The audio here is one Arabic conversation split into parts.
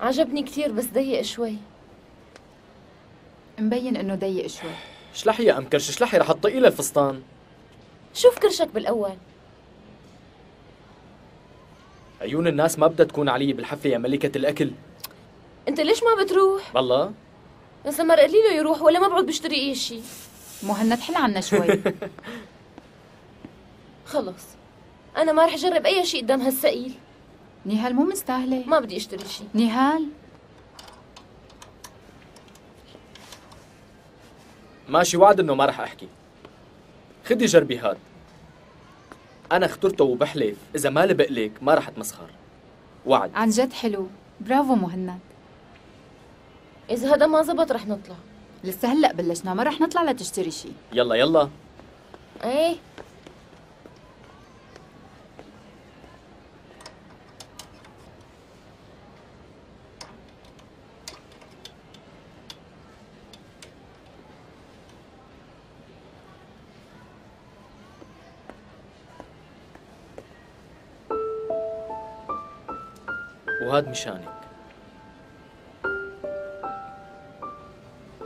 عجبني كثير بس ضيق شوي. مبين إنه ضيق شوي. اشلحي يا أم كرش اشلحي رح تطقي لها الفستان. شوف كرشك بالأول. عيون الناس ما بدها تكون علي بالحفلة يا ملكة الأكل. أنت ليش ما بتروح؟ والله يا سمر قولي له يروح ولا ما بعد بشتري أي شيء مهند حل عنا شوي. خلص. أنا ما رح أجرب أي شيء قدام هالسئيل نهال مو مستاهلة. ما بدي اشتري شيء نهال؟ ماشي وعد إنه ما رح أحكي. خدي جربي هاد. أنا اخترته وبحلف إذا ما لبق لك ما رح اتمسخر وعد. عن جد حلو. برافو مهند. إذا هذا ما زبط رح نطلع. لسه هلأ بلشنا ما رح نطلع لتشتري شيء يلا يلا. إيه. وهاد مشانك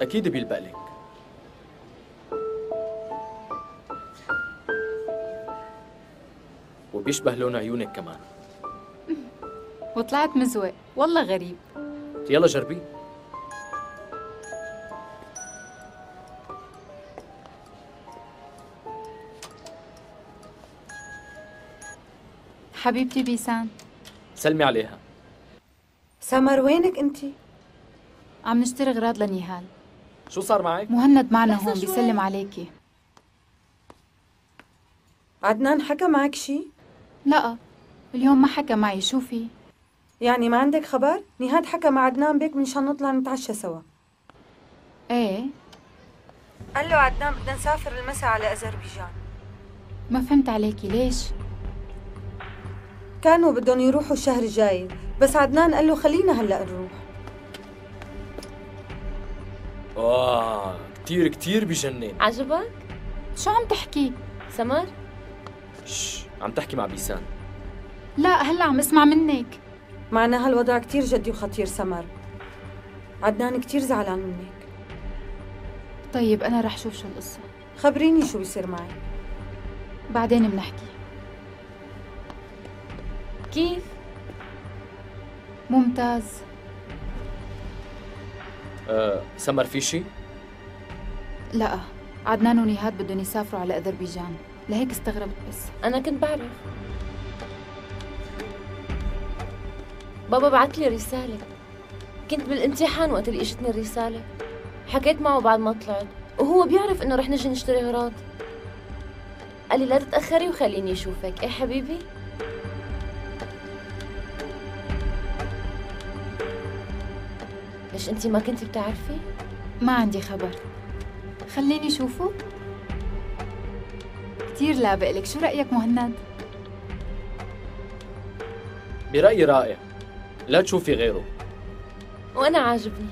أكيد بيلبق لك وبيشبه لون عيونك كمان. وطلعت مزوق. والله غريب. يلا جربي. حبيبتي بيسان. سلمي عليها. سمر وينك انت؟ عم نشتري اغراض لنيهال شو صار معك؟ مهند معنا هون شوي. بيسلم عليكي عدنان حكى معك شي؟ لا اليوم ما حكى معي شو في يعني ما عندك خبر؟ نهاد حكى مع عدنان بيك منشان نطلع نتعشى سوا إيه قال له عدنان بدنا نسافر المساء على أذربيجان ما فهمت عليكي ليش كانوا بدهم يروحوا الشهر الجاي بس عدنان قال له خلينا هلا نروح. آه كتير كتير بجنن. عجبك؟ شو عم تحكي؟ سمر؟ شش عم تحكي مع بيسان. لا هلا عم اسمع منك. معنا هالوضع كتير جدي وخطير سمر. عدنان كتير زعلان منك. طيب أنا رح شوف شو القصة. خبريني شو بيصير معي. بعدين بنحكي. كيف؟ ممتاز. آه سمر في شي؟ لا عدنان ونهاد بدهم يسافروا على أذربيجان. لهيك استغربت بس. أنا كنت بعرف. بابا بعت لي رسالة. كنت بالامتحان وقت اللي اجتني الرسالة. حكيت معه بعد ما طلعت. وهو بيعرف إنه رح نجي نشتري أغراض. قال لي لا تتأخري وخليني أشوفك. إيه حبيبي؟ ليش انتي ما كنتي بتعرفي؟ ما عندي خبر. خليني شوفه. كتير لابق لك. شو رأيك مهند؟ برأيي رائع. لا تشوفي غيره. وأنا عاجبني.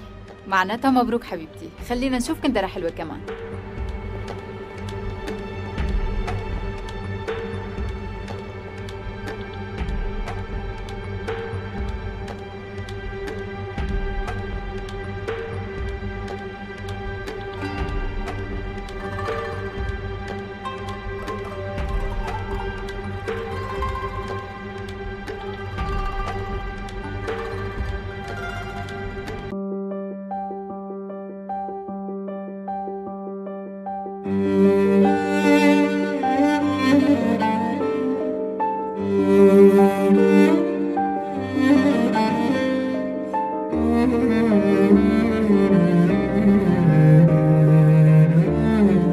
معناتها مبروك حبيبتي. خلينا نشوف كنت رح حلوة كمان. Música